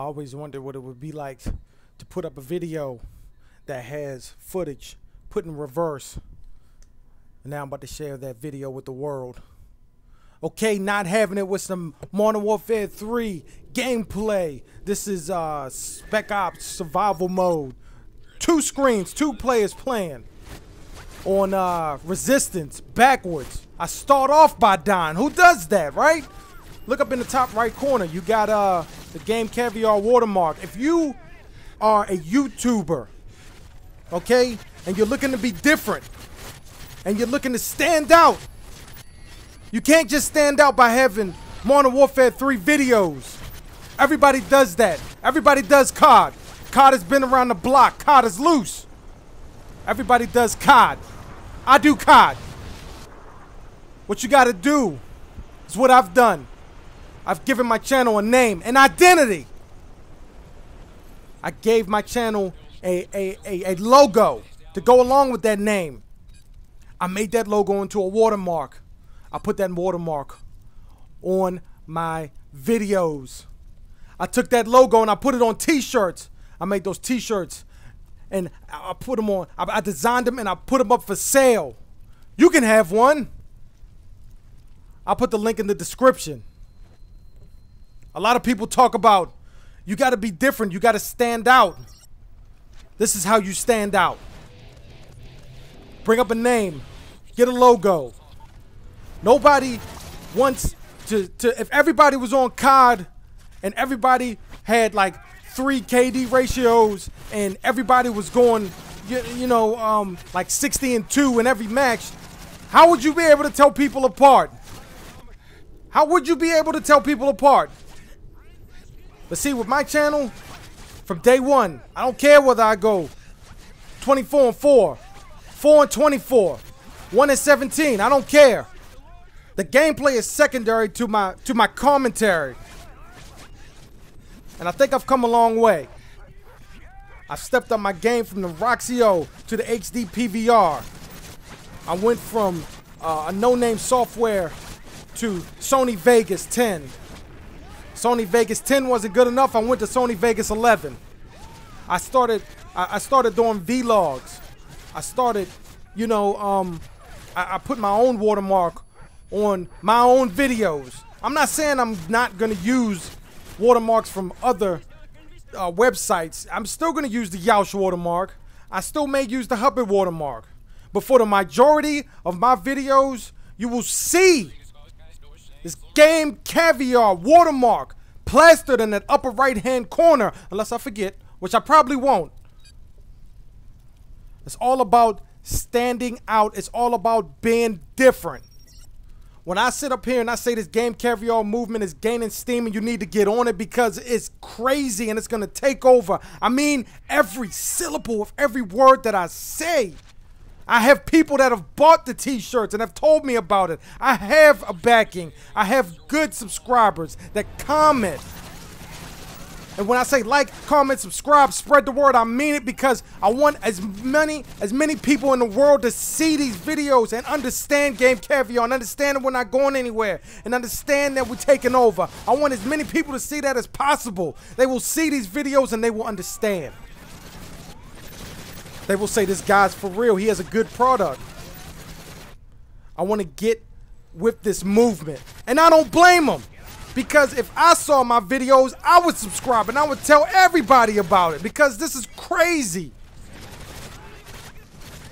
always wondered what it would be like to put up a video that has footage put in reverse. And now I'm about to share that video with the world. Okay, not having it with some Modern Warfare 3 gameplay. This is uh, Spec Ops survival mode. Two screens, two players playing. On uh, Resistance, backwards. I start off by dying. Who does that, right? Look up in the top right corner. You got uh, the Game Caviar watermark. If you are a YouTuber, okay, and you're looking to be different, and you're looking to stand out, you can't just stand out by having Modern Warfare 3 videos. Everybody does that. Everybody does COD. COD has been around the block. COD is loose. Everybody does COD. I do COD. What you gotta do is what I've done. I've given my channel a name, an identity. I gave my channel a, a, a, a logo to go along with that name. I made that logo into a watermark. I put that watermark on my videos. I took that logo and I put it on t-shirts. I made those t-shirts and I put them on. I designed them and I put them up for sale. You can have one. I'll put the link in the description. A lot of people talk about you got to be different. You got to stand out. This is how you stand out. Bring up a name. Get a logo. Nobody wants to, to if everybody was on COD and everybody had like three KD ratios and everybody was going, you, you know, um, like 60 and 2 in every match, how would you be able to tell people apart? How would you be able to tell people apart? But see, with my channel, from day one, I don't care whether I go 24 and 4, 4 and 24, 1 and 17. I don't care. The gameplay is secondary to my to my commentary. And I think I've come a long way. I've stepped up my game from the Roxio to the HD PVR. I went from uh, a no-name software to Sony Vegas 10. Sony Vegas 10 wasn't good enough. I went to Sony Vegas 11. I started I, started doing vlogs. I started, you know, um, I, I put my own watermark on my own videos. I'm not saying I'm not gonna use watermarks from other uh, websites. I'm still gonna use the Yaush watermark. I still may use the Hubbard watermark. But for the majority of my videos, you will see this game caviar watermark plastered in that upper right hand corner, unless I forget, which I probably won't. It's all about standing out. It's all about being different. When I sit up here and I say this game caviar movement is gaining steam and you need to get on it because it's crazy and it's going to take over. I mean every syllable of every word that I say. I have people that have bought the t-shirts and have told me about it. I have a backing. I have good subscribers that comment. And when I say like, comment, subscribe, spread the word, I mean it because I want as many as many people in the world to see these videos and understand Game Caviar and understand that we're not going anywhere and understand that we're taking over. I want as many people to see that as possible. They will see these videos and they will understand. They will say this guy's for real. He has a good product. I want to get with this movement. And I don't blame them. Because if I saw my videos, I would subscribe and I would tell everybody about it because this is crazy.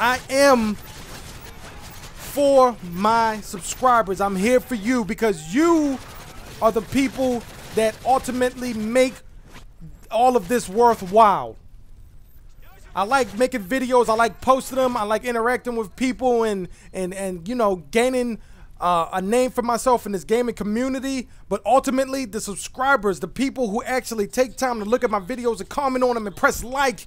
I am for my subscribers. I'm here for you because you are the people that ultimately make all of this worthwhile. I like making videos. I like posting them. I like interacting with people and and and you know gaining uh, a name for myself in this gaming community. But ultimately, the subscribers, the people who actually take time to look at my videos and comment on them and press like,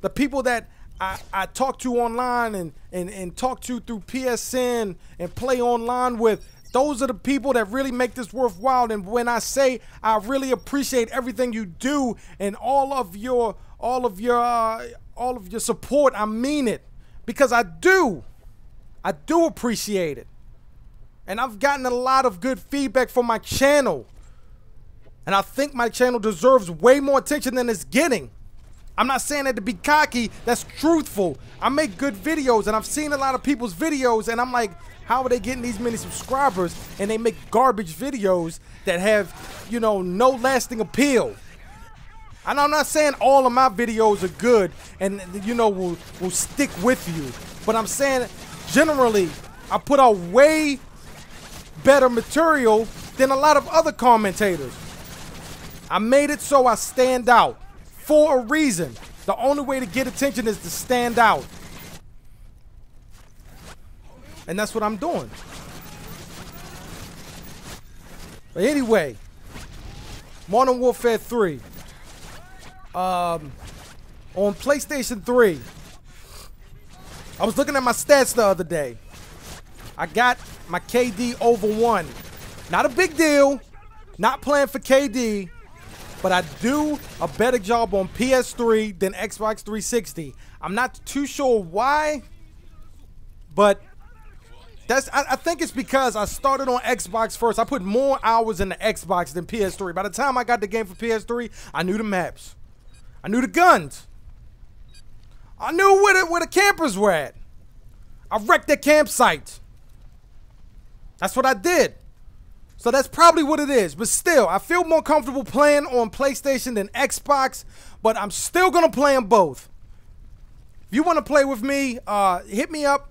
the people that I, I talk to online and, and, and talk to through PSN and play online with, those are the people that really make this worthwhile. And when I say I really appreciate everything you do and all of your all of your uh, all of your support. I mean it because I do. I do appreciate it. And I've gotten a lot of good feedback from my channel. And I think my channel deserves way more attention than it's getting. I'm not saying that to be cocky, that's truthful. I make good videos and I've seen a lot of people's videos and I'm like, how are they getting these many subscribers and they make garbage videos that have, you know, no lasting appeal? And I'm not saying all of my videos are good and, you know, will, will stick with you. But I'm saying generally, I put out way better material than a lot of other commentators. I made it so I stand out for a reason. The only way to get attention is to stand out. And that's what I'm doing. But anyway, Modern Warfare 3. Um, on PlayStation 3, I was looking at my stats the other day. I got my KD over one. Not a big deal. Not playing for KD, but I do a better job on PS3 than Xbox 360. I'm not too sure why, but that's I, I, think it's because I started on Xbox first. I put more hours in the Xbox than PS3. By the time I got the game for PS3, I knew the maps. I knew the guns. I knew where the, where the campers were at. I wrecked their campsite. That's what I did. So that's probably what it is. But still, I feel more comfortable playing on PlayStation than Xbox, but I'm still going to play them both. If you want to play with me, uh, hit me up.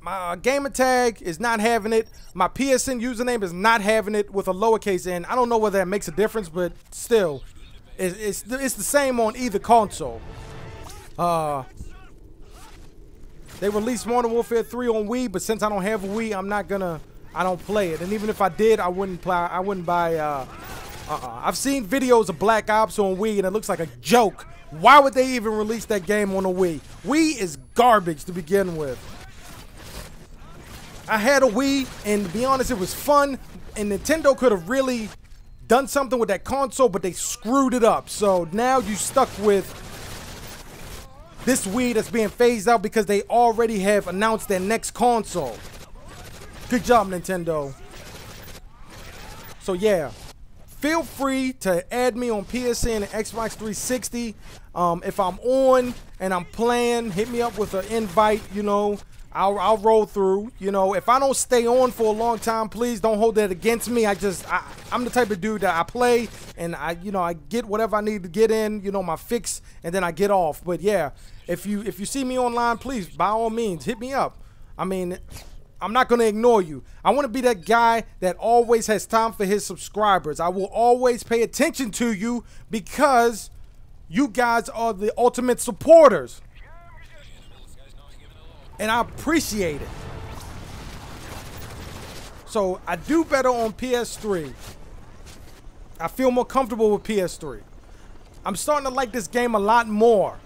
My uh, gamer tag is not having it. My PSN username is not having it with a lowercase n. I don't know whether that makes a difference, but still, it's, it's, it's the same on either console. Uh, they released Modern Warfare 3 on Wii, but since I don't have a Wii, I'm not to I don't play it. And even if I did, I wouldn't play. I wouldn't buy. Uh, uh-uh. I've seen videos of Black Ops on Wii, and it looks like a joke. Why would they even release that game on a Wii? Wii is garbage to begin with. I had a Wii, and to be honest, it was fun. And Nintendo could have really done something with that console, but they screwed it up. So now you stuck with this Wii that's being phased out because they already have announced their next console. Good job, Nintendo. So yeah, feel free to add me on PSN and Xbox 360. Um, if I'm on and I'm playing, hit me up with an invite. You know, I'll, I'll roll through. You know, if I don't stay on for a long time, please don't hold that against me. I just, I, I'm the type of dude that I play and I, you know, I get whatever I need to get in. You know, my fix, and then I get off. But yeah, if you if you see me online, please by all means hit me up. I mean, I'm not going to ignore you. I want to be that guy that always has time for his subscribers. I will always pay attention to you because you guys are the ultimate supporters. And I appreciate it. So I do better on PS3. I feel more comfortable with PS3. I'm starting to like this game a lot more.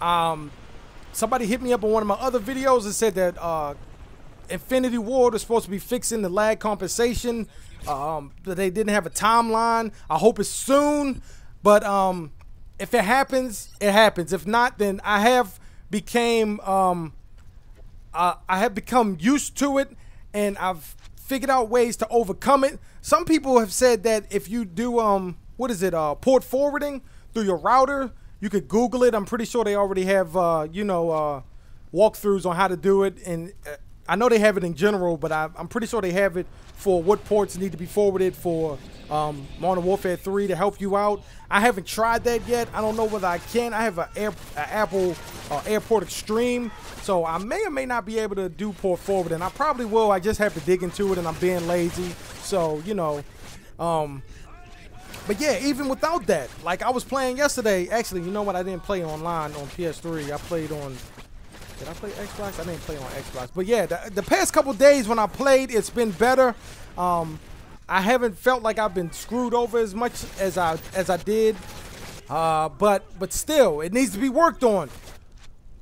Um, somebody hit me up on one of my other videos and said that uh, Infinity Ward is supposed to be fixing the lag compensation. Um, they didn't have a timeline. I hope it's soon. But um, if it happens, it happens. If not, then I have became um, uh, I have become used to it, and I've figured out ways to overcome it. Some people have said that if you do um, what is it, uh, port forwarding through your router, you could Google it. I'm pretty sure they already have, uh, you know, uh, walkthroughs on how to do it. And uh, I know they have it in general, but I, am pretty sure they have it for what ports need to be forwarded for um, Modern Warfare 3 to help you out. I haven't tried that yet. I don't know whether I can. I have an Air, Apple uh, Airport Extreme, so I may or may not be able to do port forward, and I probably will. I just have to dig into it, and I'm being lazy. So, you know, um, but yeah, even without that, like I was playing yesterday. Actually, you know what? I didn't play online on PS3. I played on. Did I play Xbox? I didn't play on Xbox. But yeah, the, the past couple days when I played, it's been better. Um, I haven't felt like I've been screwed over as much as I as I did. Uh, but but still, it needs to be worked on.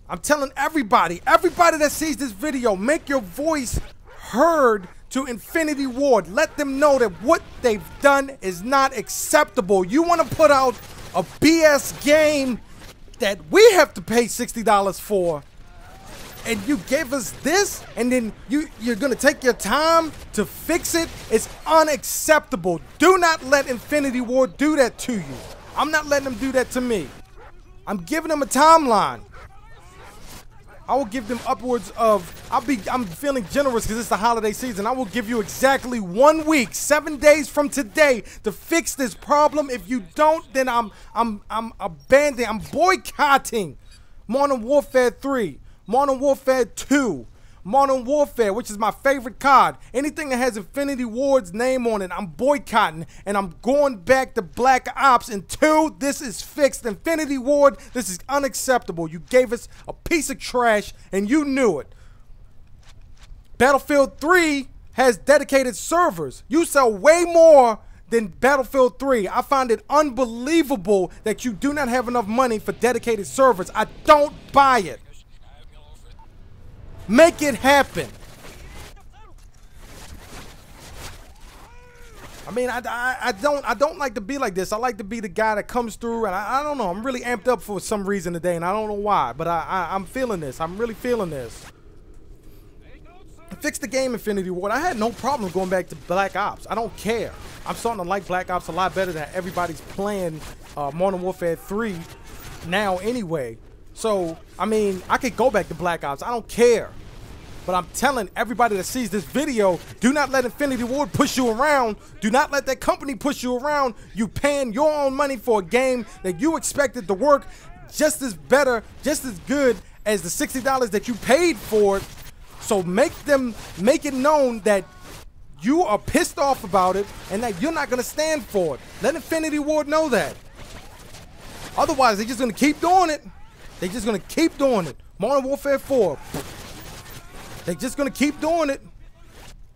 I'm telling everybody, everybody that sees this video, make your voice heard to Infinity Ward. Let them know that what they've done is not acceptable. You want to put out a BS game that we have to pay $60 for. And you gave us this and then you you're gonna take your time to fix it it's unacceptable. Do not let Infinity Ward do that to you. I'm not letting them do that to me. I'm giving them a timeline. I will give them upwards of I'll be I'm feeling generous because it's the holiday season. I will give you exactly one week, seven days from today to fix this problem. If you don't, then I'm I'm I'm abandoning, I'm boycotting Modern Warfare 3, Modern Warfare 2, Modern Warfare, which is my favorite card. Anything that has Infinity Ward's name on it, I'm boycotting and I'm going back to Black Ops until this is fixed. Infinity Ward, this is unacceptable. You gave us a piece of trash and you knew it. Battlefield 3 has dedicated servers. You sell way more than Battlefield 3. I find it unbelievable that you do not have enough money for dedicated servers. I don't buy it. Make it happen. I mean, I, I, I, don't I don't like to be like this. I like to be the guy that comes through, and I, I don't know. I'm really amped up for some reason today, and I don't know why, but I, I I'm feeling this. I'm really feeling this. Fix the game, Infinity Ward. I had no problem going back to Black Ops. I don't care. I'm starting to like Black Ops a lot better than everybody's playing uh, Modern Warfare 3 now anyway. So, I mean, I could go back to Black Ops. I don't care. But I'm telling everybody that sees this video, do not let Infinity Ward push you around. Do not let that company push you around. You paying your own money for a game that you expected to work just as better, just as good as the $60 that you paid for it. So make them make it known that you are pissed off about it and that you're not going to stand for it. Let Infinity Ward know that. Otherwise, they're just going to keep doing it. They're just to keep doing it. Modern Warfare 4. They're just to keep doing it.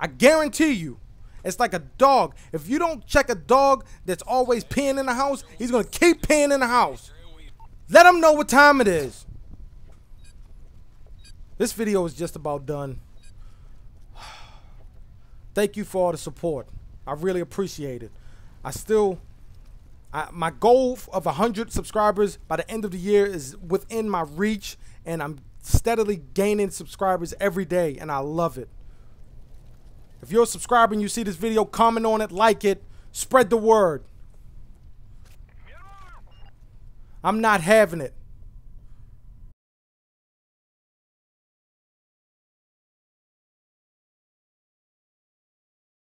I guarantee you. It's like a dog. If you don't check a dog that's always peeing in the house, he's to keep peeing in the house. Let him know what time it is. This video is just about done. Thank you for all the support. I really appreciate it. I still I, my goal of 100 subscribers by the end of the year is within my reach, and I'm steadily gaining subscribers every day, and I love it. If you're a subscriber and you see this video, comment on it, like it, spread the word. I'm not having it.